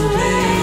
away.